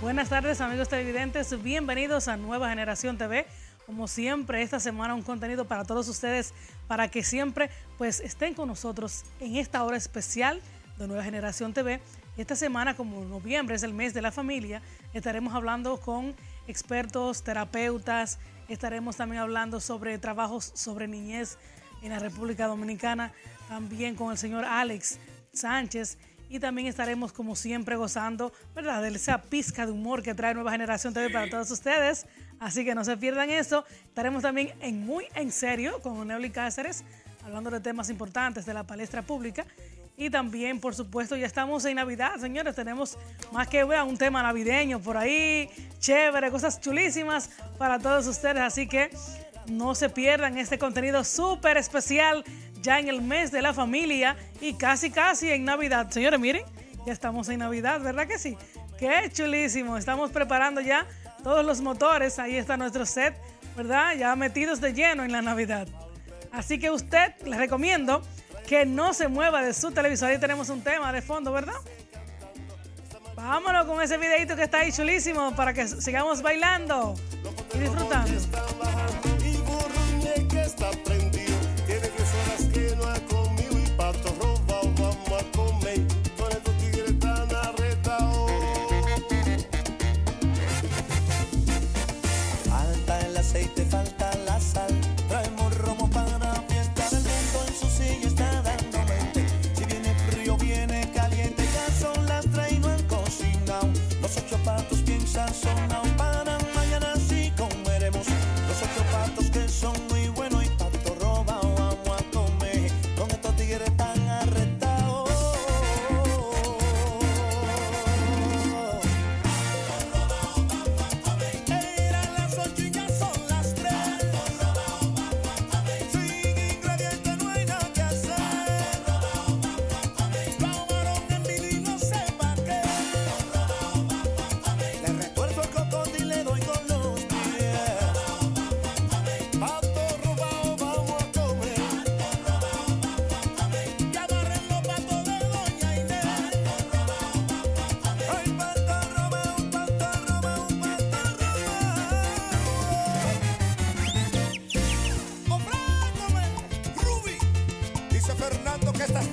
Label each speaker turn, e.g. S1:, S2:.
S1: Buenas tardes amigos televidentes, bienvenidos a Nueva Generación TV. Como siempre, esta semana un contenido para todos ustedes, para que siempre pues estén con nosotros en esta hora especial de Nueva Generación TV. Esta semana, como noviembre es el mes de la familia, estaremos hablando con expertos, terapeutas, estaremos también hablando sobre trabajos sobre niñez en la República Dominicana, también con el señor Alex Sánchez y también estaremos como siempre gozando, ¿verdad? De esa pizca de humor que trae Nueva Generación TV para todos ustedes. Así que no se pierdan eso. Estaremos también en muy en serio con Neoli Cáceres, hablando de temas importantes de la palestra pública. Y también, por supuesto, ya estamos en Navidad, señores. Tenemos más que ver un tema navideño por ahí, chévere, cosas chulísimas para todos ustedes. Así que no se pierdan este contenido súper especial ya en el mes de la familia y casi, casi en Navidad. Señores, miren, ya estamos en Navidad, ¿verdad que sí? Qué chulísimo. Estamos preparando ya todos los motores. Ahí está nuestro set, ¿verdad? Ya metidos de lleno en la Navidad. Así que usted, le recomiendo que no se mueva de su televisor. Ahí tenemos un tema de fondo, ¿verdad? Vámonos con ese videito que está ahí chulísimo para que sigamos bailando. zapatos piensas son Fernando que estás